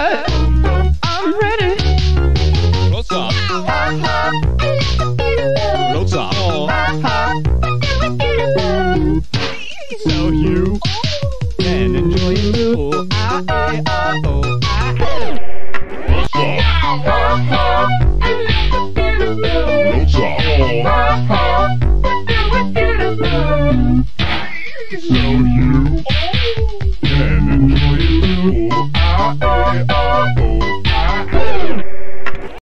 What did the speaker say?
I'm ready. What's up? What's up? So you can enjoy your little I, A, I, O, I. So you oh, oh, oh.